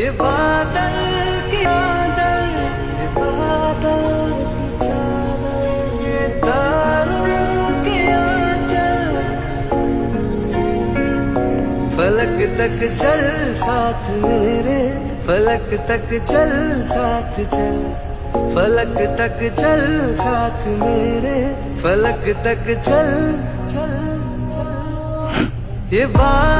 ये बादल की चादर, ये बादल की चादर, ये तारों के आंचल। फलक तक चल, साथ मेरे, फलक तक चल, साथ चल। फलक तक चल, साथ मेरे, फलक तक चल चल चल। ये बात